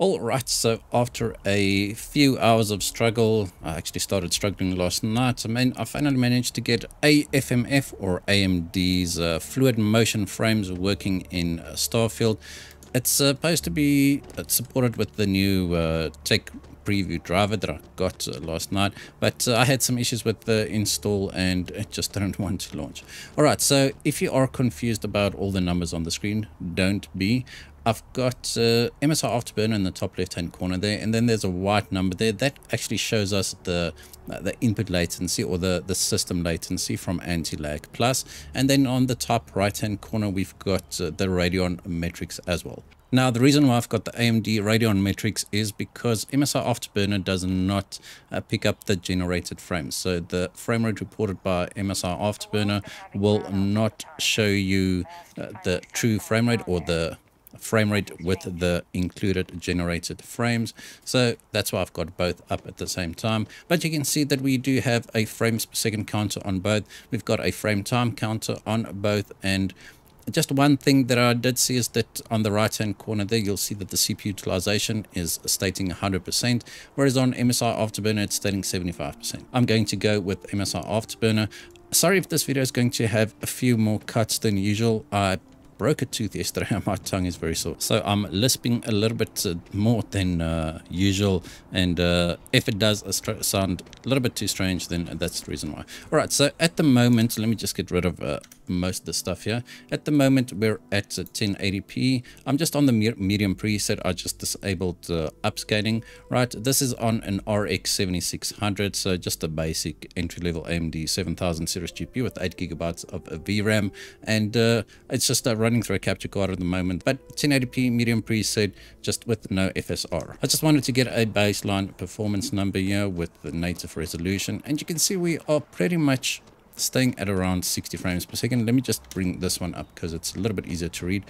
All right, so after a few hours of struggle, I actually started struggling last night. I mean, I finally managed to get AFMF or AMD's uh, fluid motion frames working in uh, Starfield. It's supposed to be supported with the new uh, tech preview driver that I got uh, last night, but uh, I had some issues with the install and it just didn't want to launch. All right, so if you are confused about all the numbers on the screen, don't be. I've got uh, MSI Afterburner in the top left hand corner there and then there's a white number there. That actually shows us the uh, the input latency or the the system latency from anti-lag plus. And then on the top right hand corner we've got uh, the Radeon metrics as well. Now the reason why I've got the AMD Radeon metrics is because MSI Afterburner does not uh, pick up the generated frames. So the frame rate reported by MSI Afterburner will not show you uh, the true frame rate or the frame rate with the included generated frames so that's why I've got both up at the same time but you can see that we do have a frames per second counter on both we've got a frame time counter on both and just one thing that I did see is that on the right hand corner there you'll see that the CPU utilization is stating 100% whereas on MSI Afterburner it's stating 75%. I'm going to go with MSI Afterburner. Sorry if this video is going to have a few more cuts than usual. I broke a tooth yesterday and my tongue is very sore. So I'm lisping a little bit uh, more than uh, usual. And uh, if it does sound a little bit too strange, then that's the reason why. All right, so at the moment, let me just get rid of uh, most of the stuff here. At the moment, we're at 1080p. I'm just on the medium preset. I just disabled uh, upscaling, right? This is on an RX 7600, so just a basic entry-level AMD 7000 series GPU with 8 gigabytes of VRAM. And uh, it's just a running through a capture card at the moment, but 1080p medium preset just with no FSR. I just wanted to get a baseline performance number here with the native resolution, and you can see we are pretty much staying at around 60 frames per second. Let me just bring this one up because it's a little bit easier to read.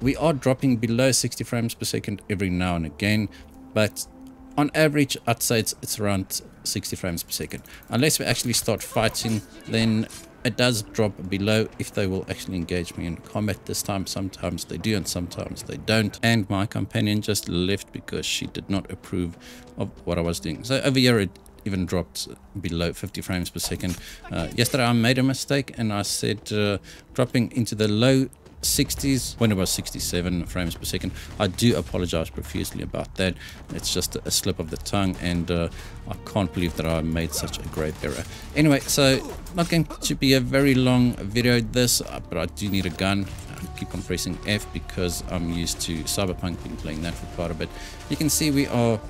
We are dropping below 60 frames per second every now and again, but on average, I'd say it's, it's around 60 frames per second. Unless we actually start fighting, then it does drop below if they will actually engage me in combat this time. Sometimes they do and sometimes they don't. And my companion just left because she did not approve of what I was doing. So over here it even dropped below 50 frames per second. Uh, yesterday I made a mistake and I said uh, dropping into the low 60s when it was 67 frames per second. I do apologize profusely about that. It's just a slip of the tongue and uh, I can't believe that I made such a great error. Anyway, so not going to be a very long video this, uh, but I do need a gun. I keep on pressing F because I'm used to Cyberpunk, been playing that for quite a bit. You can see we are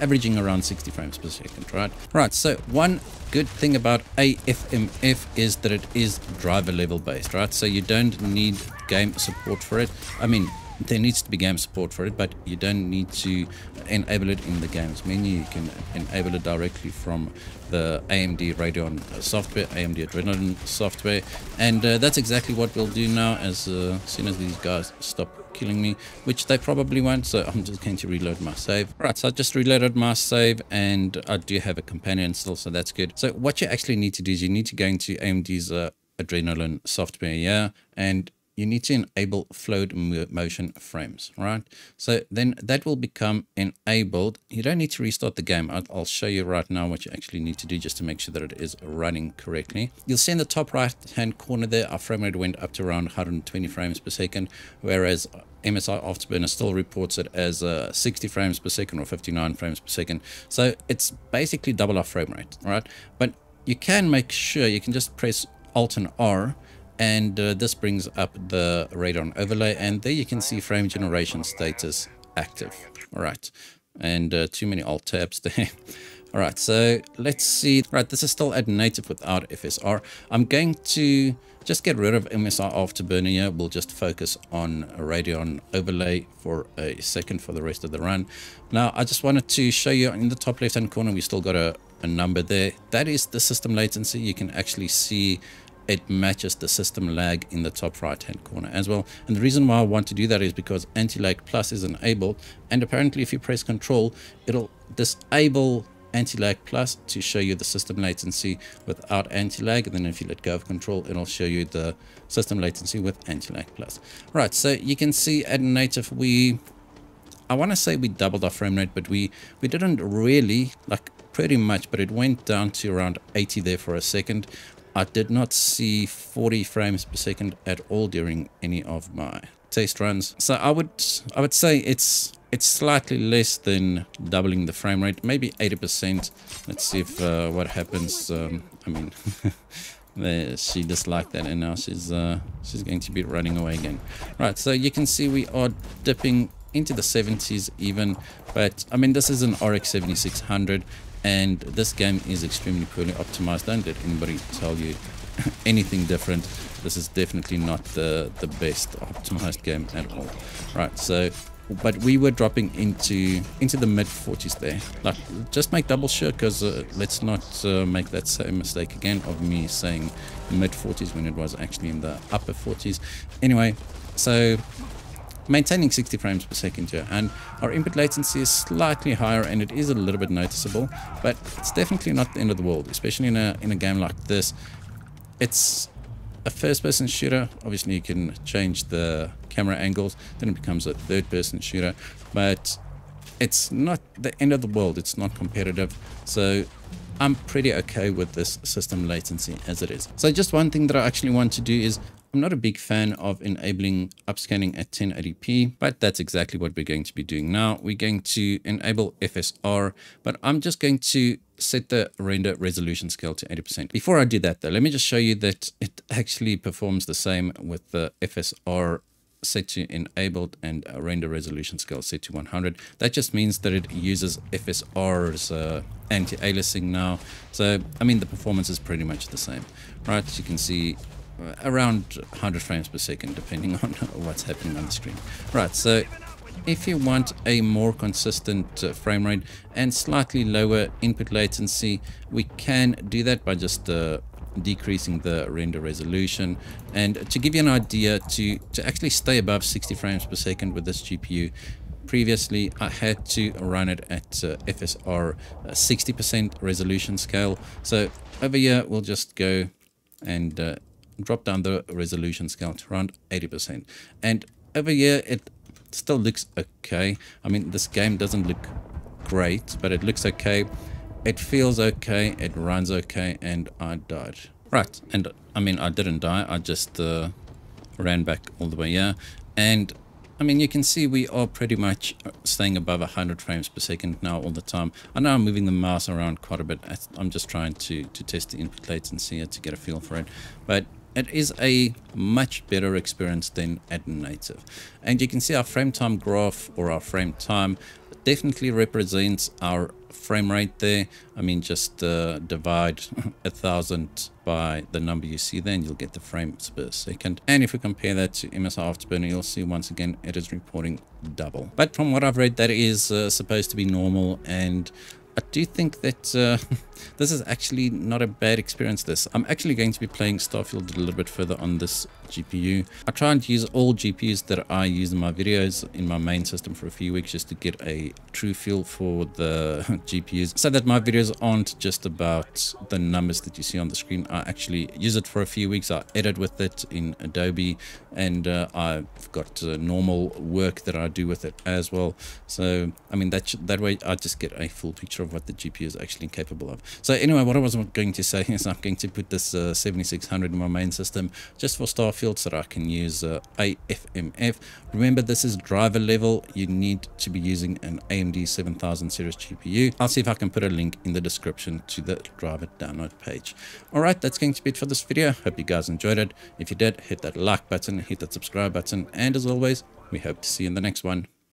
averaging around 60 frames per second, right? Right, so one good thing about AFMF is that it is driver level based, right? So you don't need game support for it. I mean, there needs to be game support for it, but you don't need to enable it in the games menu. You can enable it directly from the AMD Radeon software, AMD Adrenalin software, and uh, that's exactly what we'll do now as uh, soon as these guys stop killing me, which they probably won't, so I'm just going to reload my save. Right, so I just reloaded my save, and I do have a companion still, so that's good. So what you actually need to do is you need to go into AMD's uh, Adrenalin software, yeah, and you need to enable fluid motion frames, right? So then that will become enabled. You don't need to restart the game. I'll, I'll, show you right now what you actually need to do just to make sure that it is running correctly. You'll see in the top right hand corner there, our frame rate went up to around 120 frames per second, whereas MSI Afterburner still reports it as uh, 60 frames per second or 59 frames per second. So it's basically double our frame rate, right? But you can make sure you can just press Alt and R and uh, this brings up the Radeon overlay and there you can see frame generation status active. All right. And uh, too many alt tabs there. All right. So let's see. Right this is still at native without fsr i'm going to just get rid of msi afterburner here we'll just focus on radeon overlay for a second for the rest of the run. Now i just wanted to show you in the top left hand corner we still got a, a number there. That is the system latency. You can actually see it matches the system lag in the top right hand corner as well. And the reason why I want to do that is because anti-lag plus is enabled and apparently if you press control it'll disable anti-lag plus to show you the system latency without anti-lag. And then if you let go of control it'll show you the system latency with anti-lag plus. Right so you can see at native we I want to say we doubled our frame rate, but we, we didn't really, like pretty much, but it went down to around 80 there for a second. I did not see 40 frames per second at all during any of my test runs. So I would I would say it's it's slightly less than doubling the frame rate, maybe 80%. Let's see if uh, what happens. Um, I mean, there, she disliked that and now she's uh, she's going to be running away again. Right, so you can see we are dipping into the 70s even, but I mean this is an RX 7600 and this game is extremely poorly optimized. Don't let anybody tell you anything different. This is definitely not the, the best optimized game at all. Right, so but we were dropping into into the mid 40s there like just make double sure because uh, let's not uh, make that same mistake again of me saying mid 40s when it was actually in the upper 40s anyway so maintaining 60 frames per second here. And our input latency is slightly higher and it is a little bit noticeable but it's definitely not the end of the world especially in a in a game like this. It's a first person shooter. Obviously you can change the camera angles then it becomes a third person shooter but it's not the end of the world. It's not competitive. So I'm pretty okay with this system latency as it is. So just one thing that I actually want to do is I'm not a big fan of enabling upscaling at 1080p, but that's exactly what we're going to be doing now. We're going to enable FSR, but I'm just going to set the render resolution scale to 80%. Before I do that though, let me just show you that it actually performs the same with the FSR set to enabled and render resolution scale set to 100. That just means that it uses FSR's uh, anti-aliasing now. So, I mean, the performance is pretty much the same, right? You can see around 100 frames per second depending on what's happening on the screen. Right so if you want a more consistent uh, frame rate and slightly lower input latency we can do that by just uh, decreasing the render resolution. And to give you an idea to to actually stay above 60 frames per second with this GPU previously I had to run it at uh, FSR 60% uh, resolution scale. So over here we'll just go and uh, drop down the resolution scale to around 80%. And over here, it still looks okay. I mean, this game doesn't look great, but it looks okay. It feels okay, it runs okay, and I died. Right, and I mean, I didn't die, I just uh, ran back all the way here. And I mean, you can see we are pretty much staying above 100 frames per second now all the time. I know I'm moving the mouse around quite a bit. I'm just trying to, to test the input latency to get a feel for it. But it is a much better experience than at native. And you can see our frame time graph or our frame time definitely represents our frame rate there. I mean, just uh, divide a thousand by the number you see there and you'll get the frames per second. And if we compare that to MSI Afterburner, you'll see once again, it is reporting double. But from what I've read, that is uh, supposed to be normal and I do think that uh, this is actually not a bad experience this. I'm actually going to be playing Starfield a little bit further on this GPU. I try and use all GPUs that I use in my videos in my main system for a few weeks just to get a true feel for the GPUs so that my videos aren't just about the numbers that you see on the screen. I actually use it for a few weeks. I edit with it in Adobe and uh, I've got uh, normal work that I do with it as well. So, I mean, that, that way I just get a full picture of what the GPU is actually capable of. So anyway, what I was going to say is I'm going to put this uh, 7600 in my main system just for Starfield so that I can use uh, AFMF. Remember, this is driver level. You need to be using an AMD 7000 series GPU. I'll see if I can put a link in the description to the driver download page. All right, that's going to be it for this video. Hope you guys enjoyed it. If you did, hit that like button, hit that subscribe button, and as always, we hope to see you in the next one.